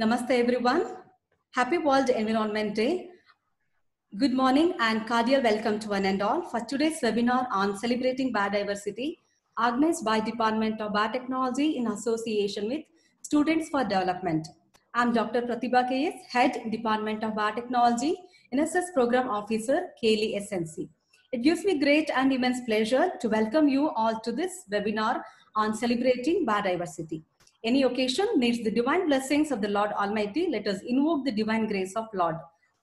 Namaste everyone. Happy World Environment Day. Good morning and cordial welcome to one and all for today's webinar on celebrating biodiversity organized by Department of Biotechnology in association with Students for Development. I'm Dr. Pratibha KS, Head Department of Biotechnology, NSS Program Officer, KLE SNC. It gives me great and immense pleasure to welcome you all to this webinar on celebrating biodiversity. Any occasion needs the divine blessings of the Lord Almighty. Let us invoke the divine grace of Lord.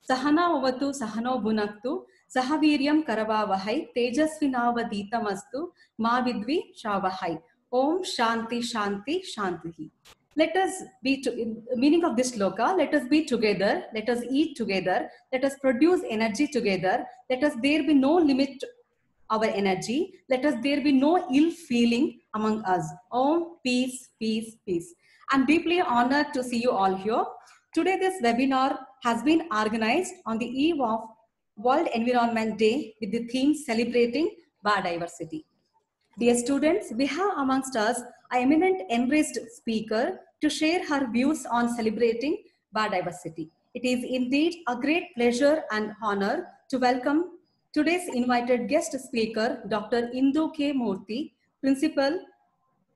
Sahana ovatu sahano bunaktu sahaviryam karavavahai tejasvinavaditamastu ma vidvi shavahai. Om Shanti Shanti Shantihi. Let us be, to, meaning of this sloka, let us be together, let us eat together, let us produce energy together, let us there be no limit our energy. Let us there be no ill feeling among us. Oh, peace, peace, peace. I'm deeply honored to see you all here. Today, this webinar has been organized on the eve of World Environment Day with the theme celebrating biodiversity. Dear students, we have amongst us an eminent enriched speaker to share her views on celebrating biodiversity. It is indeed a great pleasure and honor to welcome Today's invited guest speaker, Dr. Indu K. Murthy, Principal,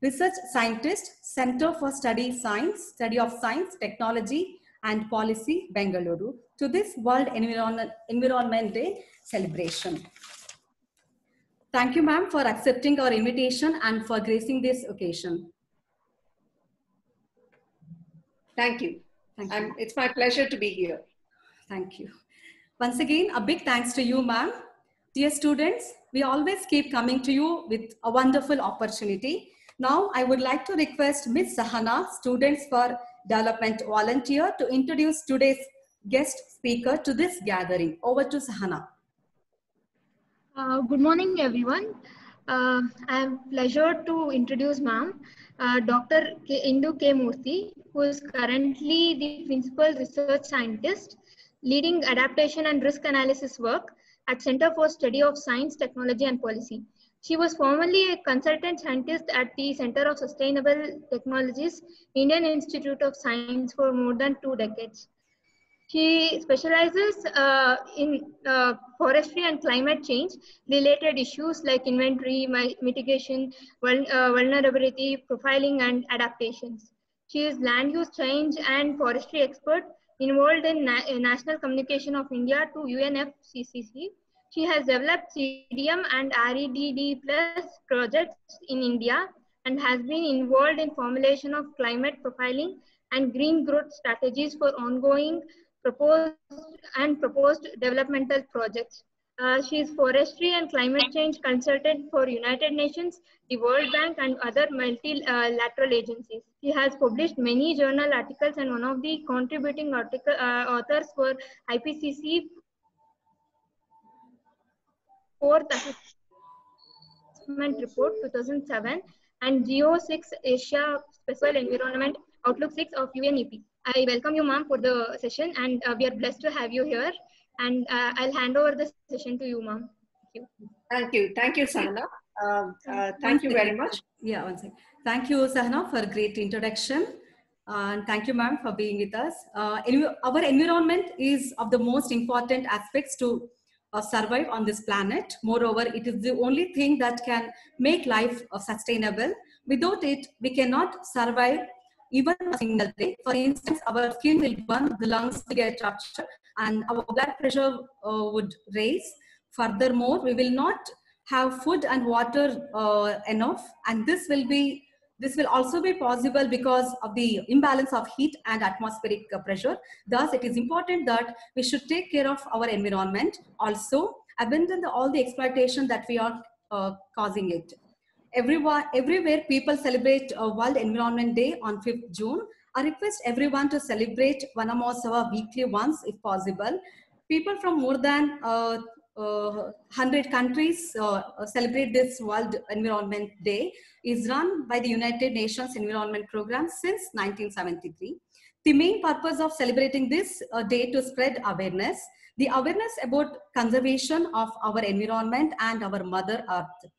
Research Scientist, Center for Study Science, Study of Science, Technology and Policy, Bengaluru, to this World Environment, Environment Day celebration. Thank you, ma'am, for accepting our invitation and for gracing this occasion. Thank you. Thank you. it's my pleasure to be here. Thank you. Once again, a big thanks to you, ma'am. Dear students, we always keep coming to you with a wonderful opportunity. Now, I would like to request Ms. Sahana, Students for Development Volunteer, to introduce today's guest speaker to this gathering. Over to Sahana. Uh, good morning, everyone. Uh, I am pleasure to introduce ma'am, uh, Dr. K. Indu K. Murthy, who is currently the principal research scientist leading adaptation and risk analysis work at Center for Study of Science, Technology and Policy. She was formerly a consultant scientist at the Center of Sustainable Technologies, Indian Institute of Science for more than two decades. She specializes uh, in uh, forestry and climate change related issues like inventory, mitigation, uh, vulnerability, profiling, and adaptations. She is land use change and forestry expert involved in na- uh, National Communication of India to UNFCCC. She has developed CDM and REDD plus projects in India and has been involved in formulation of climate profiling and green growth strategies for ongoing proposed and proposed developmental projects. Uh, she is forestry and climate change consultant for United Nations, the World Bank, and other multilateral agencies. She has published many journal articles and one of the contributing article, uh, authors for IPCC fourth assessment report 2007 and Geo 6 Asia Special Environment Outlook 6 of UNEP. I welcome you, ma'am, for the session, and uh, we are blessed to have you here. And uh, I'll hand over the session to you, ma'am. Thank you. Thank you. Thank you, Sana. Um, uh, thank you very much. Yeah, one second. Thank you, Sahana, for a great introduction. Uh, and thank you, ma'am, for being with us. Uh, our environment is of the most important aspects to uh, survive on this planet. Moreover, it is the only thing that can make life uh, sustainable. Without it, we cannot survive even a single day. For instance, our skin will burn, the lungs will get ruptured, and our blood pressure uh, would raise. Furthermore, we will not have food and water uh, enough, and this will be this will also be possible because of the imbalance of heat and atmospheric pressure. Thus, it is important that we should take care of our environment. Also, abandon the, all the exploitation that we are uh, causing it. Everyone, everywhere people celebrate uh, World Environment Day on 5th June. I request everyone to celebrate Vanamahotsava weekly once if possible. People from more than uh, uh, 100 countries uh, celebrate this World Environment Day is run by the United Nations Environment Program since 1973. The main purpose of celebrating this uh, day to spread awareness, the awareness about conservation of our environment and our mother earth.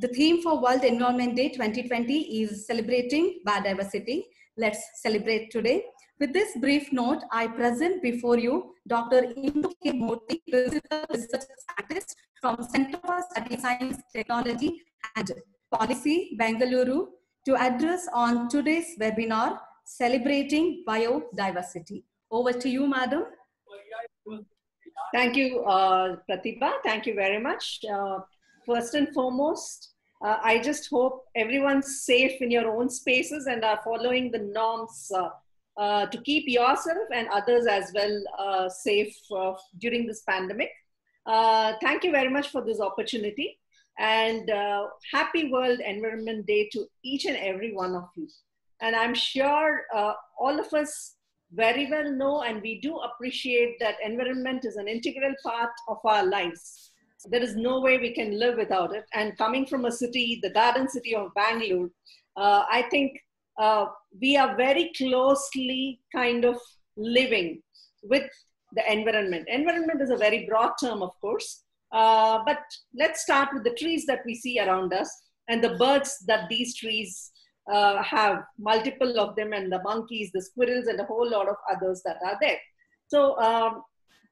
The theme for World Environment Day 2020 is celebrating biodiversity. Let's celebrate today. With this brief note, I present before you Dr. Indu K. Murthy, Principal Research Scientist from Center for Study Science, Technology and Policy, Bengaluru, to address on today's webinar, Celebrating Biodiversity. Over to you, Madam. Thank you, uh, Pratibha. Thank you very much. Uh, first and foremost, uh, I just hope everyone's safe in your own spaces and are following the norms uh, uh, to keep yourself and others as well uh, safe during this pandemic. thank you very much for this opportunity and happy World Environment Day to each and every one of you. And I'm sure all of us very well know and we do appreciate that environment is an integral part of our lives. There is no way we can live without it. And coming from a city, the garden city of Bangalore, uh, I think uh, we are very closely kind of living with the environment. Environment is a very broad term, of course, uh, but let's start with the trees that we see around us and the birds that these trees uh, have multiple of them and the monkeys, the squirrels, and a whole lot of others that are there. So um,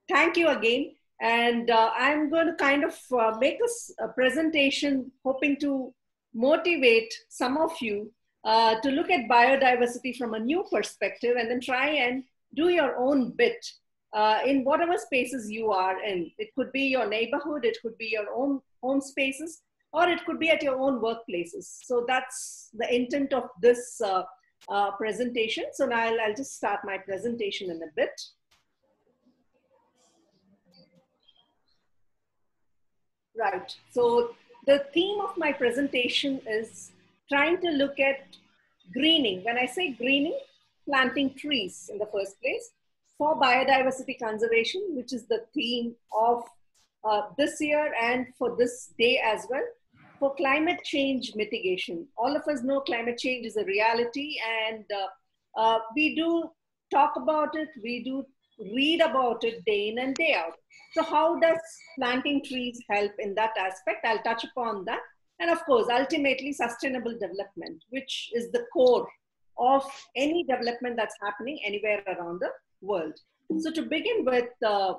thank you again. And uh, I'm going to kind of uh, make a, presentation hoping to motivate some of you uh, to look at biodiversity from a new perspective and then try and do your own bit uh, in whatever spaces you are in. It could be your neighborhood, it could be your own home spaces, or it could be at your own workplaces. So that's the intent of this uh, uh, presentation. So now I'll, I'll just start my presentation in a bit. Right, so the theme of my presentation is trying to look at greening. When I say greening, planting trees in the first place for biodiversity conservation, which is the theme of uh, this year and for this day as well for climate change mitigation. All of us know climate change is a reality, and uh, uh, we do talk about it, we do read about it day in and day out. So, how does planting trees help in that aspect? I'll touch upon that. And of course, ultimately, sustainable development, which is the core of any development that's happening anywhere around the world. So, to begin with, uh,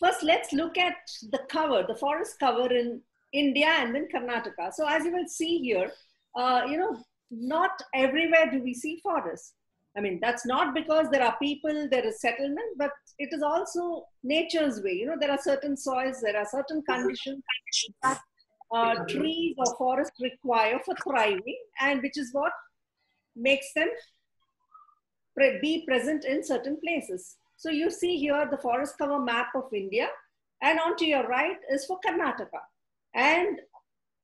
first let's look at the cover, the forest cover in India and then Karnataka. So as you will see here, uh, you know, not everywhere do we see forests. I mean, that's not because there are people, there is settlement, but it is also nature's way. You know, there are certain soils, there are certain conditions that uh, trees or forests require for thriving, and which is what makes them pre be present in certain places. So you see here the forest cover map of India, and on to your right is for Karnataka. And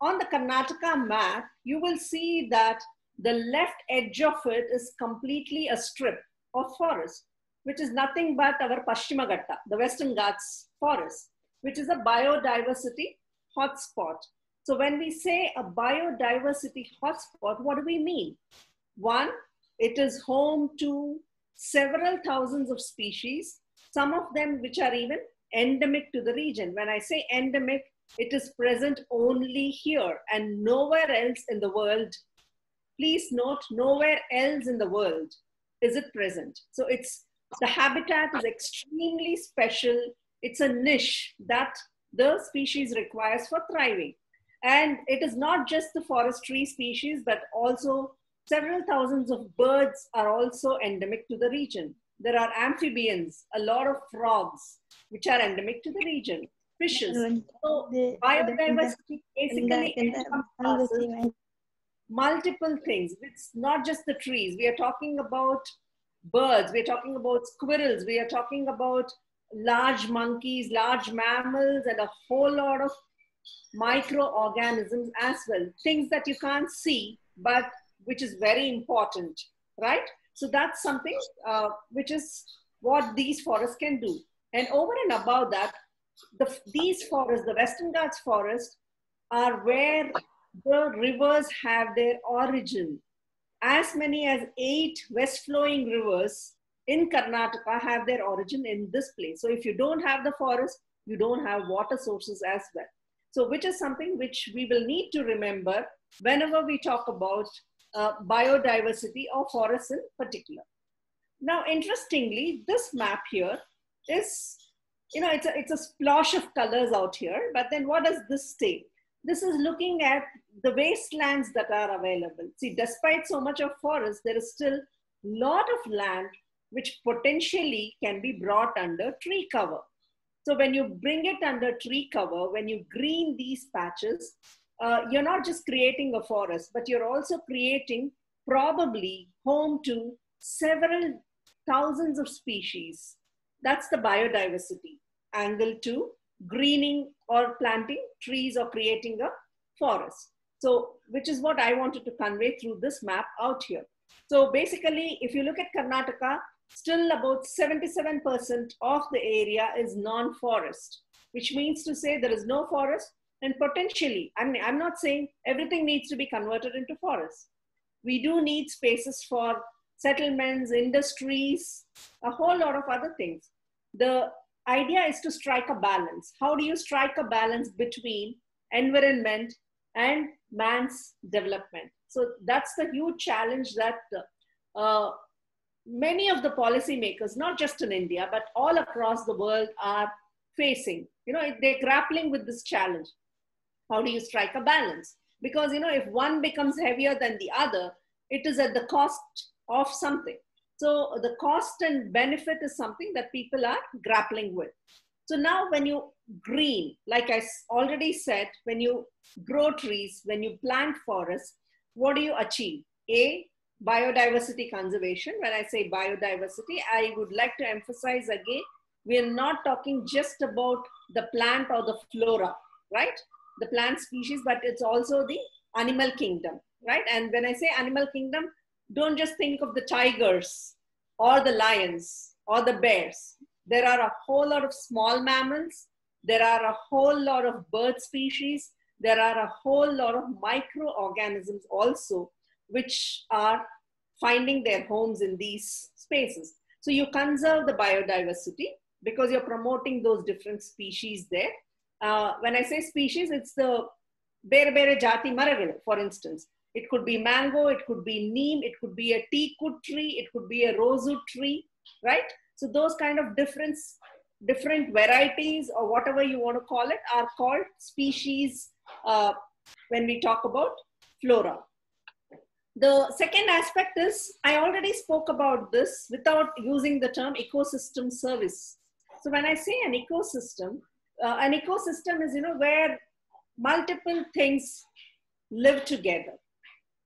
on the Karnataka map, you will see that the left edge of it is completely a strip of forest, which is nothing but our Paschimaghatta, the Western Ghats forest, which is a biodiversity hotspot. So when we say a biodiversity hotspot, what do we mean? One, it is home to several thousands of species, some of them which are even endemic to the region. When I say endemic, it is present only here and nowhere else in the world. Please note, nowhere else in the world is it present. So it's the habitat is extremely special. It's a niche that the species requires for thriving. And it is not just the forest tree species, but also several thousands of birds are also endemic to the region. There are amphibians, a lot of frogs, which are endemic to the region fishes. So biodiversity basically multiple things. It's not just the trees. We are talking about birds. We are talking about squirrels. We are talking about large monkeys, large mammals, and a whole lot of microorganisms as well. Things that you can't see, but which is very important, right? So that's something uh, which is what these forests can do. And over and above that, the, these forests, the Western Ghats forest, are where the rivers have their origin. As many as eight west flowing rivers in Karnataka have their origin in this place. So if you don't have the forest, you don't have water sources as well. So which is something which we will need to remember whenever we talk about uh, biodiversity or forests in particular. Now, interestingly, this map here is, you know, it's a, it's a splosh of colors out here, but then what does this say? This is looking at the wastelands that are available. See, despite so much of forest, there is still a lot of land which potentially can be brought under tree cover. So when you bring it under tree cover, when you green these patches, uh, you're not just creating a forest, but you're also creating probably home to several thousands of species. That's the biodiversity angle to greening or planting trees or creating a forest. So, which is what I wanted to convey through this map out here. So basically, if you look at Karnataka, still about 77% of the area is non-forest, which means to say there is no forest and potentially, I mean, I'm not saying everything needs to be converted into forest. We do need spaces for settlements, industries, a whole lot of other things. The idea is to strike a balance. How do you strike a balance between environment and man's development? So that's the huge challenge that uh, many of the policymakers, not just in India, but all across the world are facing. You know, they're grappling with this challenge. How do you strike a balance? Because, you know, if one becomes heavier than the other, it is at the cost of something. So the cost and benefit is something that people are grappling with. So now when you green, like I already said, when you grow trees, when you plant forests, what do you achieve? A, biodiversity conservation. When I say biodiversity, I would like to emphasize again, we are not talking just about the plant or the flora, right? The plant species, but it's also the animal kingdom, right? And when I say animal kingdom, don't just think of the tigers or the lions or the bears. There are a whole lot of small mammals. There are a whole lot of bird species. There are a whole lot of microorganisms also, which are finding their homes in these spaces. So you conserve the biodiversity because you're promoting those different species there. Uh, when I say species, it's the Bere Bere Jati Maragalu, for instance. It could be mango, it could be neem, it could be a teakwood tree, it could be a rosewood tree, right? So those kind of different, different varieties or whatever you want to call it are called species uh, when we talk about flora. The second aspect is, I already spoke about this without using the term ecosystem service. So when I say an ecosystem, uh, an ecosystem is, you know, where multiple things live together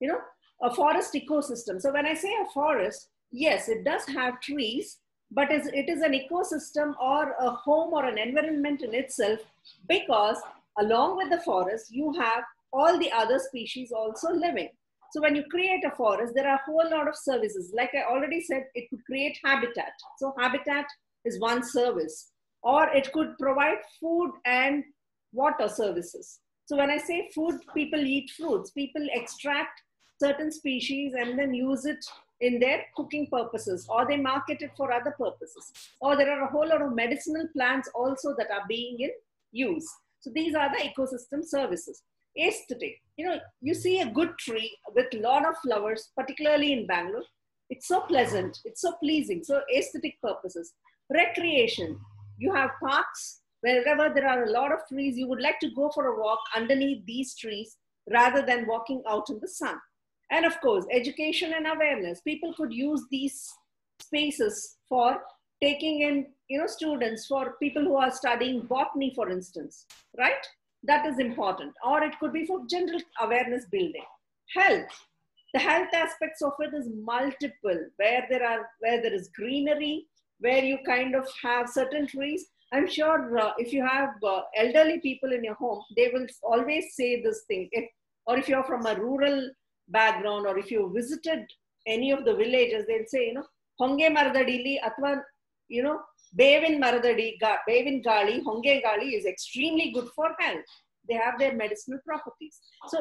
you know, a forest ecosystem. So when I say a forest, yes, it does have trees, but it is an ecosystem or a home or an environment in itself because along with the forest, you have all the other species also living. So when you create a forest, there are a whole lot of services. Like I already said, it could create habitat. So habitat is one service, or it could provide food and water services. So when I say food, people eat fruits. People extract certain species and then use it in their cooking purposes or they market it for other purposes. Or there are a whole lot of medicinal plants also that are being in use. So these are the ecosystem services. Aesthetic you know you see a good tree with a lot of flowers particularly in bangalore. It's so pleasant it's so pleasing so aesthetic purposes. Recreation. You have parks wherever there are a lot of trees. You would like to go for a walk underneath these trees rather than walking out in the sun and of course, education and awareness. People could use these spaces for taking in, you know, students for people who are studying botany, for instance, right? That is important. Or it could be for general awareness building. Health. The health aspects of it is multiple, where there are where there is greenery, where you kind of have certain trees. I'm sure uh, if you have uh, elderly people in your home, they will always say this thing. If, or if you're from a rural background or if you visited any of the villages, they'll say, you know, honge maradadili atwa, you know, Bevin maradadi, Bevin gali, honge gali is extremely good for health. They have their medicinal properties. So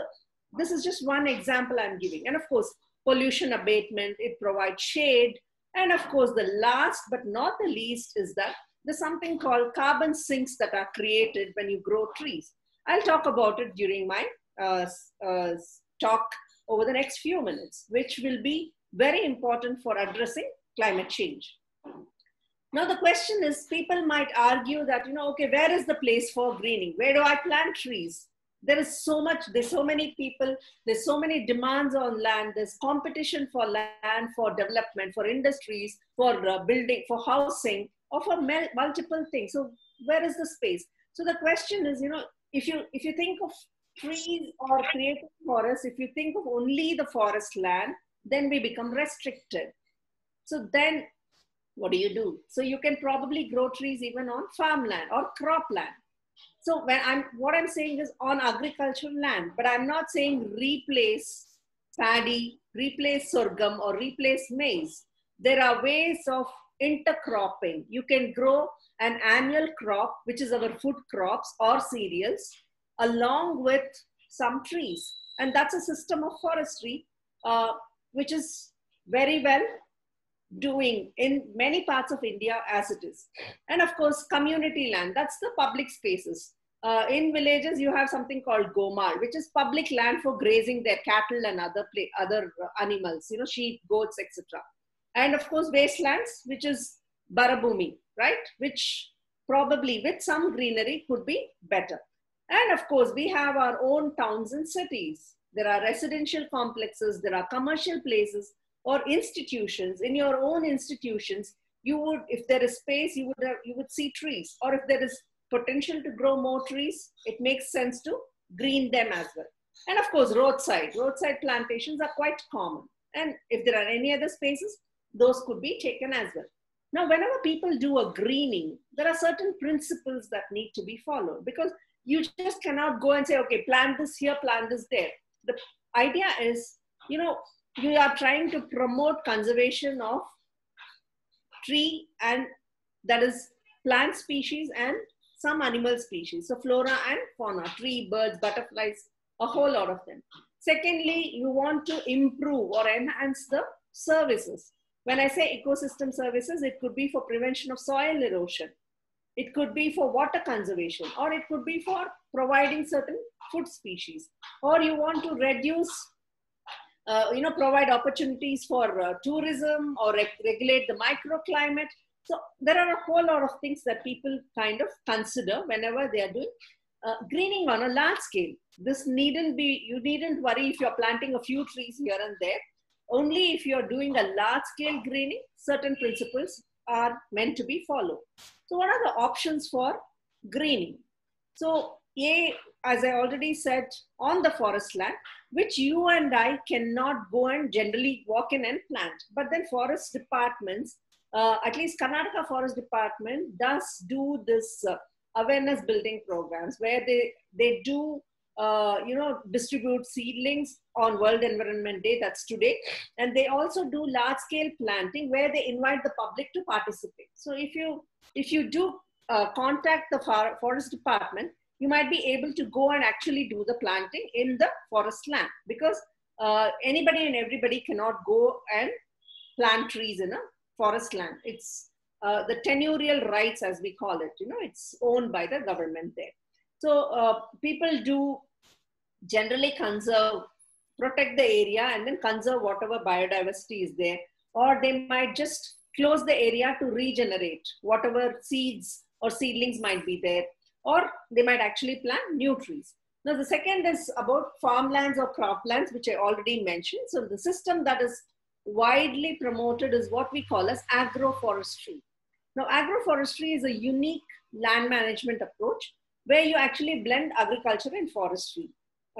this is just one example I'm giving. And of course, pollution abatement, it provides shade. And of course, the last but not the least is that there's something called carbon sinks that are created when you grow trees. I'll talk about it during my uh, uh, talk over the next few minutes, which will be very important for addressing climate change. Now the question is, people might argue that, you know, okay, where is the place for greening? Where do I plant trees? There is so much, there's so many people, there's so many demands on land, there's competition for land, for development, for industries, for uh, building, for housing, or for multiple things. So where is the space? So the question is, you know, if you if you think of trees or creating forests, if you think of only the forest land, then we become restricted. So then what do you do? So you can probably grow trees even on farmland or cropland. So when I'm what I'm saying is on agricultural land, but I'm not saying replace paddy, replace sorghum, or replace maize. There are ways of intercropping. You can grow an annual crop, which is our food crops or cereals, along with some trees. And that's a system of forestry, uh, which is very well doing in many parts of India as it is. And of course, community land, that's the public spaces. Uh, in villages, you have something called gomar, which is public land for grazing their cattle and other, play, other animals, you know, sheep, goats, etc. And of course, wastelands, which is barabhumi, right? Which probably with some greenery could be better. And of course, we have our own towns and cities. There are residential complexes, there are commercial places or institutions. In your own institutions, you would, if there is space, you would, have, you would see trees. Or if there is potential to grow more trees, it makes sense to green them as well. And of course, roadside. Roadside plantations are quite common. And if there are any other spaces, those could be taken as well. Now, whenever people do a greening, there are certain principles that need to be followed because you just cannot go and say, okay, plant this here, plant this there. The idea is, you know, you are trying to promote conservation of tree and that is plant species and some animal species. So flora and fauna, tree, birds, butterflies, a whole lot of them. Secondly, you want to improve or enhance the services. When I say ecosystem services, it could be for prevention of soil erosion. It could be for water conservation, or it could be for providing certain food species. Or you want to reduce, uh, you know, provide opportunities for uh, tourism or reg regulate the microclimate. So there are a whole lot of things that people kind of consider whenever they are doing uh, greening on a large scale. This needn't be, you needn't worry if you're planting a few trees here and there only if you're doing a large scale greening, certain principles are meant to be followed. So what are the options for greening? So A, as I already said, on the forest land, which you and I cannot go and generally walk in and plant. But then forest departments, uh, at least Karnataka Forest Department does do this uh, awareness building programs where they, they do uh, you know, distribute seedlings on World Environment Day, that's today. And they also do large scale planting where they invite the public to participate. So if you, if you do uh, contact the forest department, you might be able to go and actually do the planting in the forest land because uh, anybody and everybody cannot go and plant trees in a forest land. It's uh, the tenurial rights, as we call it, you know, it's owned by the government there. So uh, people do generally conserve, protect the area and then conserve whatever biodiversity is there. Or they might just close the area to regenerate whatever seeds or seedlings might be there. Or they might actually plant new trees. Now the second is about farmlands or croplands, which I already mentioned. So the system that is widely promoted is what we call as agroforestry. Now agroforestry is a unique land management approach where you actually blend agriculture and forestry,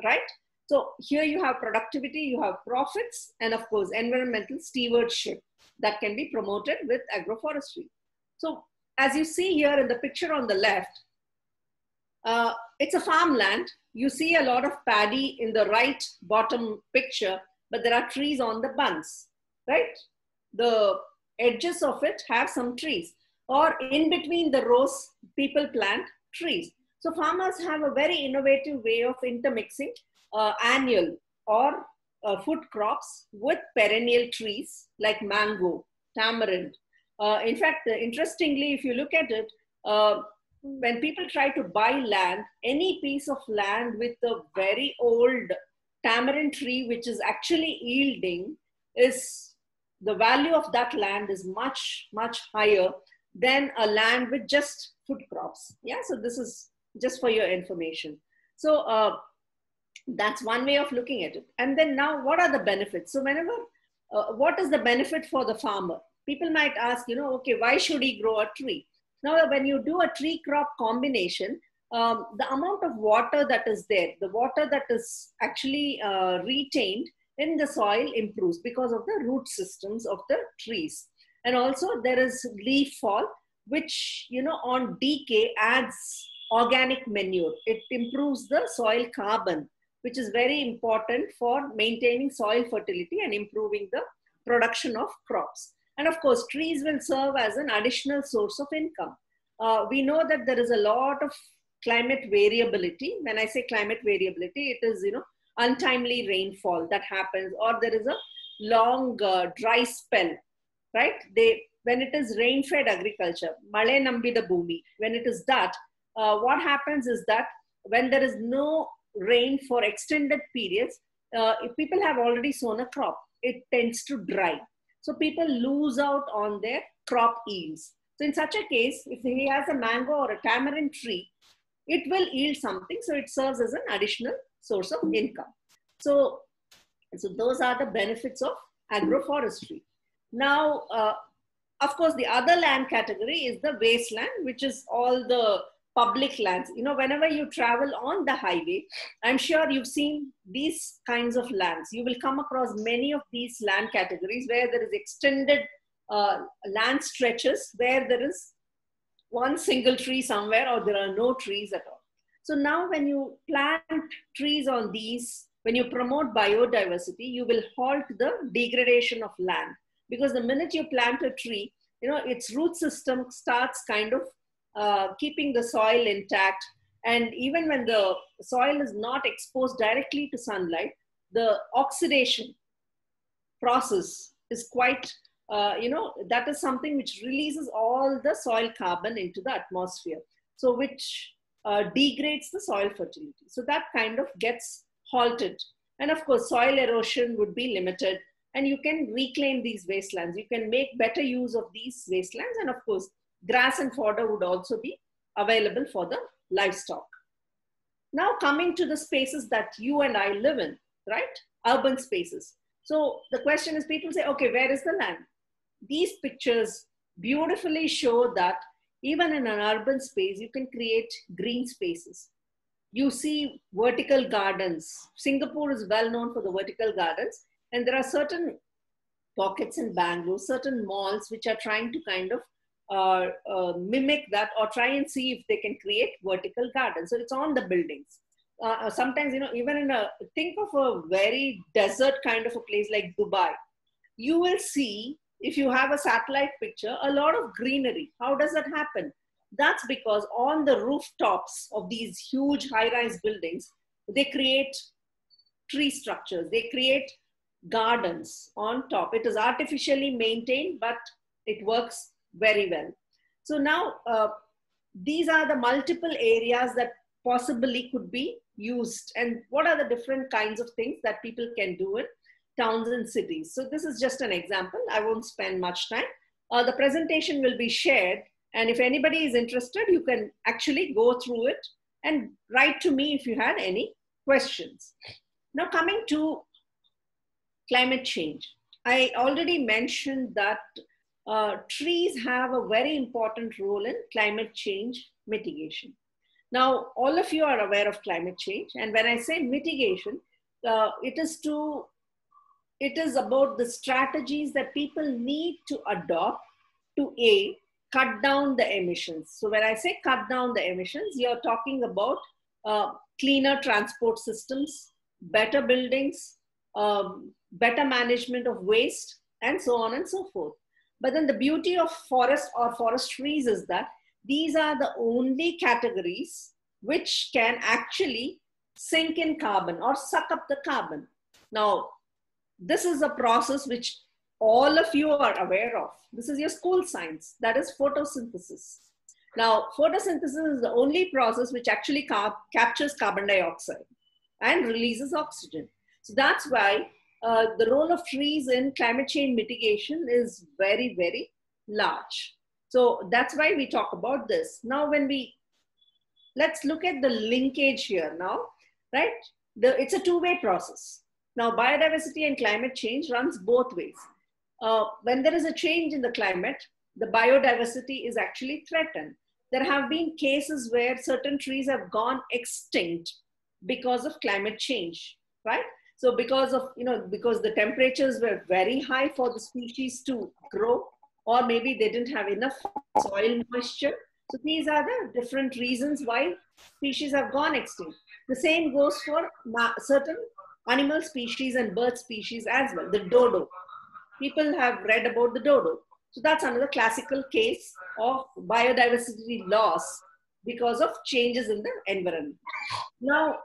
right? So here you have productivity, you have profits, and of course, environmental stewardship that can be promoted with agroforestry. So as you see here in the picture on the left, uh, it's a farmland. You see a lot of paddy in the right bottom picture, but there are trees on the bunds, right? The edges of it have some trees or in between the rows, people plant trees. So farmers have a very innovative way of intermixing uh, annual or uh, food crops with perennial trees like mango, tamarind. Uh, in fact, interestingly, if you look at it, uh, when people try to buy land, any piece of land with a very old tamarind tree, which is actually yielding, is the value of that land is much, much higher than a land with just food crops. Yeah, so this is just for your information. So uh, that's one way of looking at it. And then now, what are the benefits? So whenever, uh, what is the benefit for the farmer? People might ask, you know, okay, why should he grow a tree? Now, when you do a tree crop combination, um, the amount of water that is there, the water that is actually uh, retained in the soil improves because of the root systems of the trees. And also there is leaf fall, which, you know, on decay adds organic manure. It improves the soil carbon, which is very important for maintaining soil fertility and improving the production of crops. And of course, trees will serve as an additional source of income. Uh, we know that there is a lot of climate variability. When I say climate variability, it is, you know, untimely rainfall that happens, or there is a long uh, dry spell, right? They, when it is rain-fed agriculture, male nambida bhumi, when it is that, uh, what happens is that when there is no rain for extended periods, uh, if people have already sown a crop, it tends to dry. So people lose out on their crop yields. So in such a case, if he has a mango or a tamarind tree, it will yield something. So it serves as an additional source of income. So, so those are the benefits of agroforestry. Now, uh, of course, the other land category is the wasteland, which is all the public lands. You know, whenever you travel on the highway, I'm sure you've seen these kinds of lands. You will come across many of these land categories where there is extended uh, land stretches where there is one single tree somewhere or there are no trees at all. So now when you plant trees on these, when you promote biodiversity, you will halt the degradation of land. Because the minute you plant a tree, you know, its root system starts kind of uh, keeping the soil intact. And even when the soil is not exposed directly to sunlight, the oxidation process is quite, uh, you know, that is something which releases all the soil carbon into the atmosphere. So which uh, degrades the soil fertility. So that kind of gets halted. And of course, soil erosion would be limited and you can reclaim these wastelands. You can make better use of these wastelands. And of course, grass and fodder would also be available for the livestock. Now coming to the spaces that you and I live in, right? Urban spaces. So the question is people say, okay, where is the land? These pictures beautifully show that even in an urban space, you can create green spaces. You see vertical gardens. Singapore is well known for the vertical gardens. And there are certain pockets in Bangalore, certain malls which are trying to kind of uh, uh, mimic that or try and see if they can create vertical gardens. So it's on the buildings. Uh, uh sometimes, you know, even in a, think of a very desert kind of a place like Dubai, you will see if you have a satellite picture, a lot of greenery. How does that happen? That's because on the rooftops of these huge high rise buildings, they create tree structures, they create gardens on top. It is artificially maintained, but it works very well. So now, uh, these are the multiple areas that possibly could be used. And what are the different kinds of things that people can do in towns and cities. So this is just an example. I won't spend much time. Uh, the presentation will be shared. And if anybody is interested, you can actually go through it and write to me if you had any questions. Now coming to climate change. I already mentioned that uh, trees have a very important role in climate change mitigation. Now, all of you are aware of climate change. And when I say mitigation, uh, it is to it is about the strategies that people need to adopt to A, cut down the emissions. So when I say cut down the emissions, you're talking about uh, cleaner transport systems, better buildings, um, better management of waste, and so on and so forth. But then the beauty of forest or forest trees is that these are the only categories which can actually sink in carbon or suck up the carbon. Now, this is a process which all of you are aware of. This is your school science, that is photosynthesis. Now, photosynthesis is the only process which actually captures carbon dioxide and releases oxygen. So that's why uh, the role of trees in climate change mitigation is very, very large. So that's why we talk about this. Now, when we let's look at the linkage here now, right? The, it's a two-way process. Now, biodiversity and climate change runs both ways. Uh, when there is a change in the climate, the biodiversity is actually threatened. There have been cases where certain trees have gone extinct because of climate change, right? So because of, you know, because the temperatures were very high for the species to grow, or maybe they didn't have enough soil moisture. So these are the different reasons why species have gone extinct. The same goes for certain animal species and bird species as well. The dodo. People have read about the dodo. So that's another classical case of biodiversity loss because of changes in the environment. Now,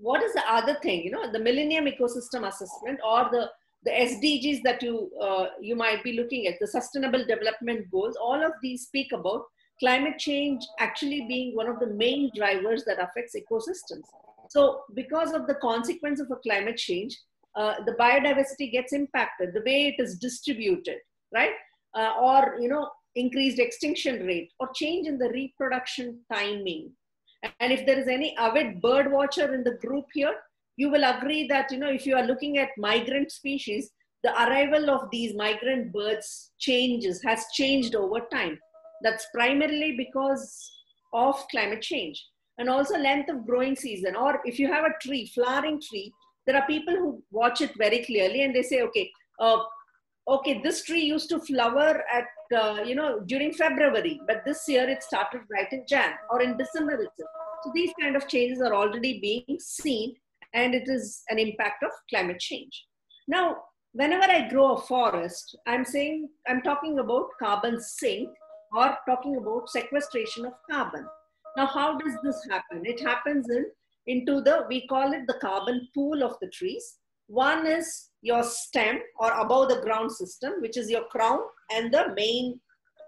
what is the other thing? You know, the Millennium Ecosystem Assessment or the the SDGs that you uh, you might be looking at, the Sustainable Development Goals, all of these speak about climate change actually being one of the main drivers that affects ecosystems. So, because of the consequence of a climate change, uh, the biodiversity gets impacted, the way it is distributed, right? Uh, or you know, increased extinction rate, or change in the reproduction timing. And if there is any avid bird watcher in the group here, you will agree that you know if you are looking at migrant species the arrival of these migrant birds changes has changed over time. That's primarily because of climate change and also length of growing season. Or if you have a tree flowering tree there are people who watch it very clearly and they say okay uh, okay this tree used to flower at uh, you know during february but this year it started right in jan or in december itself so these kind of changes are already being seen and it is an impact of climate change. Now, whenever I grow a forest, I'm saying, I'm talking about carbon sink or talking about sequestration of carbon. Now, how does this happen? It happens in into the, we call it the carbon pool of the trees. One is your stem or above the ground system, which is your crown and the main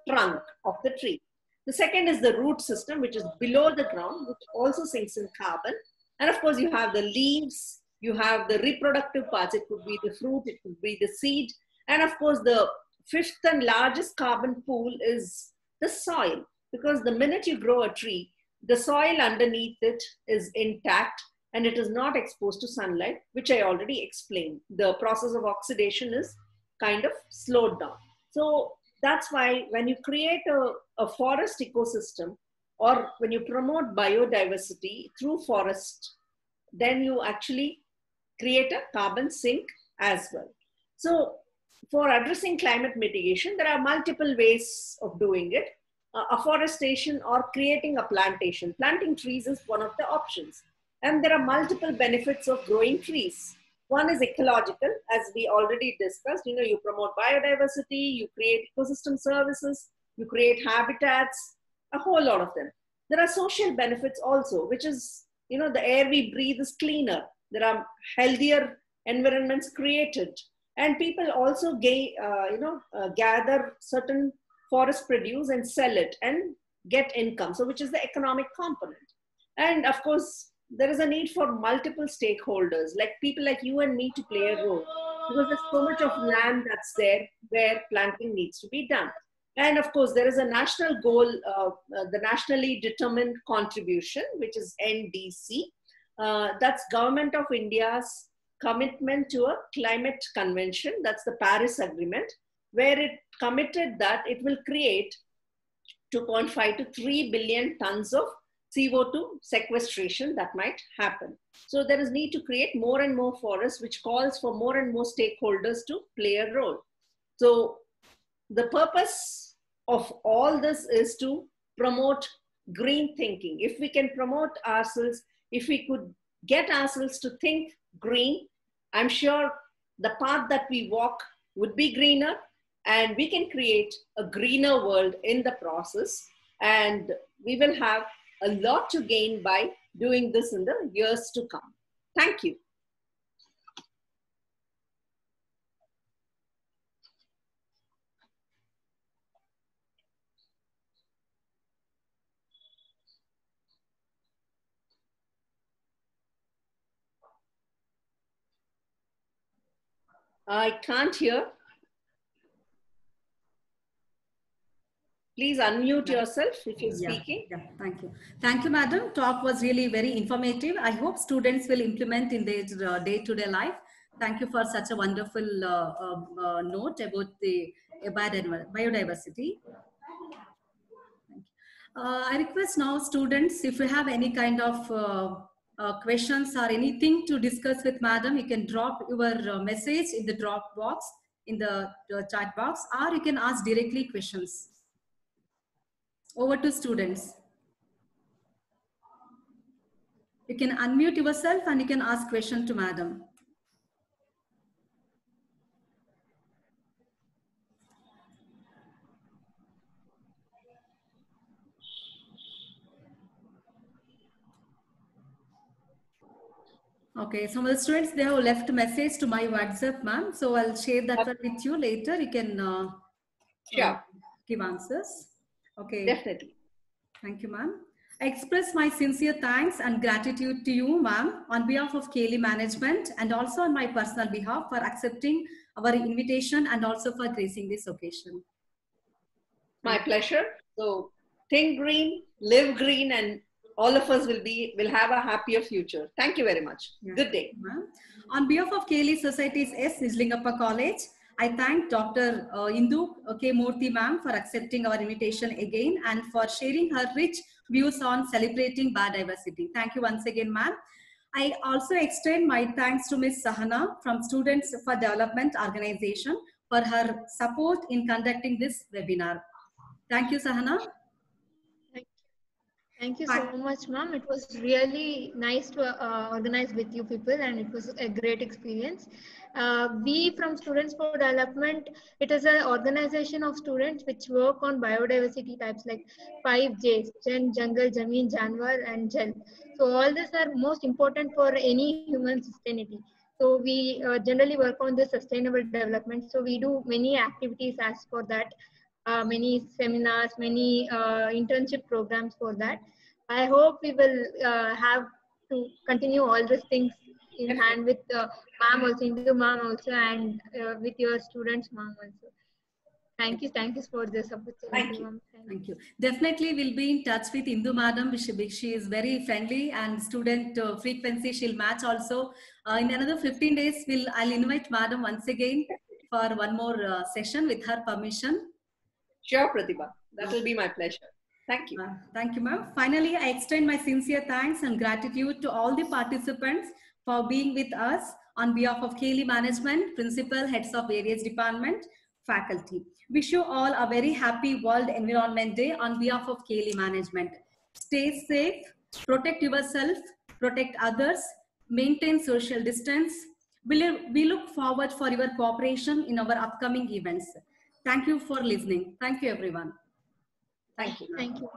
trunk of the tree. The second is the root system, which is below the ground, which also sinks in carbon. And of course, you have the leaves, you have the reproductive parts. It could be the fruit, it could be the seed. And of course, the fifth and largest carbon pool is the soil. Because the minute you grow a tree, the soil underneath it is intact and it is not exposed to sunlight, which I already explained. The process of oxidation is kind of slowed down. So that's why when you create a, a forest ecosystem, or when you promote biodiversity through forest, then you actually create a carbon sink as well. So for addressing climate mitigation, there are multiple ways of doing it. Uh, afforestation or creating a plantation. Planting trees is one of the options. And there are multiple benefits of growing trees. One is ecological, as we already discussed. You know, you promote biodiversity, you create ecosystem services, you create habitats, a whole lot of them. There are social benefits also, which is, you know, the air we breathe is cleaner. There are healthier environments created. And people also gay, uh, you know, uh, gather certain forest produce and sell it and get income. So, which is the economic component. And of course, there is a need for multiple stakeholders, like people like you and me to play a role because there's so much of land that's there where planting needs to be done. And of course, there is a national goal, uh, uh, the nationally determined contribution, which is NDC. Uh, that's Government of India's commitment to a climate convention. That's the Paris Agreement, where it committed that it will create 2.5 to 3 billion tons of CO2 sequestration that might happen. So there is need to create more and more forests, which calls for more and more stakeholders to play a role. So the purpose of all this is to promote green thinking. If we can promote ourselves, if we could get ourselves to think green, I'm sure the path that we walk would be greener and we can create a greener world in the process. And we will have a lot to gain by doing this in the years to come. Thank you. I can't hear. Please unmute yourself if you're Yeah, speaking. Yeah, thank you. Thank you, madam. Talk was really very informative. I hope students will implement in their uh, day-to-day life. Thank you for such a wonderful uh, uh, uh, note about the biodiversity. Uh, I request now students, if you have any kind of uh, uh, questions or anything to discuss with madam, you can drop your message in the drop box, in the, the chat box, or you can ask directly questions. Over to students. You can unmute yourself and you can ask question to madam. Okay, some of the students, they have left a message to my WhatsApp, ma'am. So I'll share that one with you later. You can uh, Sure. uh, give answers. Okay. Definitely. Thank you, ma'am. I express my sincere thanks and gratitude to you, ma'am, on behalf of KLE Management and also on my personal behalf for accepting our invitation and also for gracing this occasion. My pleasure. So think green, live green, and all of us will be will have a happier future. Thank you very much. Yeah. Good day. On behalf of KLE Society's S. Nijalingappa College, I thank Dr. uh, Indu K. Murthy ma'am for accepting our invitation again and for sharing her rich views on celebrating biodiversity. Thank you once again, ma'am. I also extend my thanks to Ms. Sahana from Students for Development Organization for her support in conducting this webinar. Thank you, Sahana. Thank you so much, ma'am. It was really nice to uh, organize with you people, and it was a great experience. Uh, we from Students for Development, it is an organization of students which work on biodiversity types like five J's: Jan, Jungle, Jameen, Janwar, and Jal. So all these are most important for any human sustainability. So we uh, generally work on the sustainable development. So we do many activities as for that uh, many seminars, many uh, internship programs for that. I hope we will uh, have to continue all these things in hand with uh, ma'am also, Indu ma'am also, and uh, with your students ma'am also. Thank you, thank you for this opportunity. Thank you. Thank you. Thank you. Definitely we'll be in touch with Indu madam. She, she is very friendly and student uh, frequency she'll match also. Uh, in another 15 days, we'll, I'll invite madam once again for one more uh, session with her permission. Sure, Prathibha. That will be my pleasure. Thank you. Uh, Thank you, ma'am. Finally, I extend my sincere thanks and gratitude to all the participants for being with us on behalf of KLE Management, Principal, Heads of various department, faculty. Wish you all a very happy World Environment Day on behalf of KLE Management. Stay safe, protect yourself, protect others, maintain social distance. We we look forward for your cooperation in our upcoming events. Thank you for listening. Thank you, everyone. Thank you. Thank you.